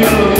you.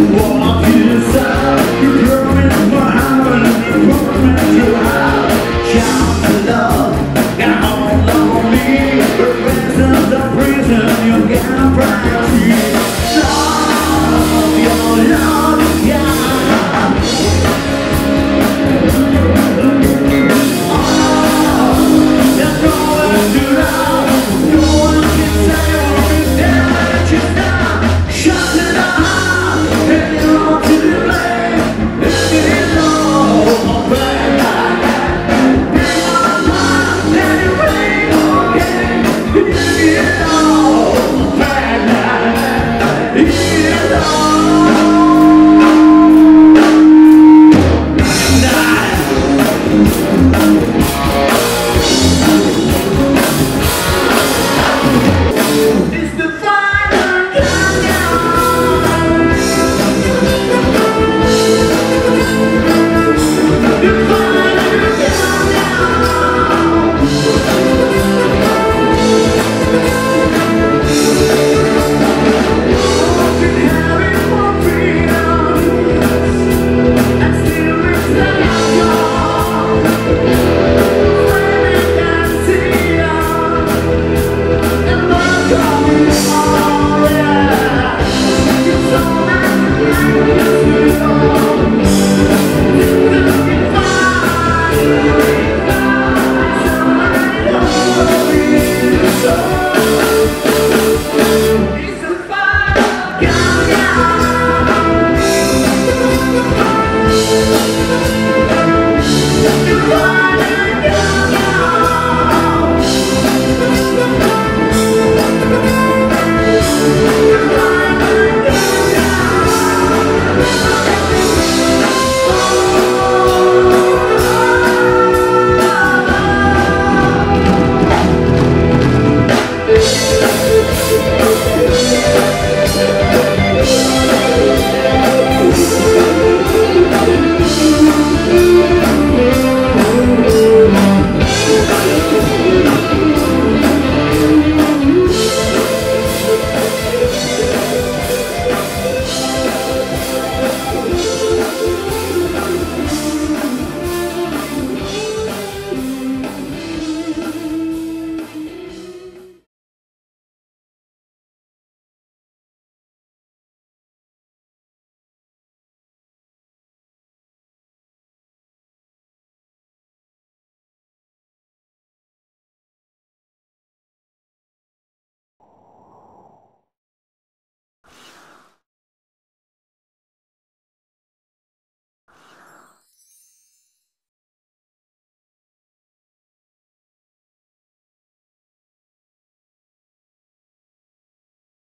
Walk inside, you're coming to my, you're to high.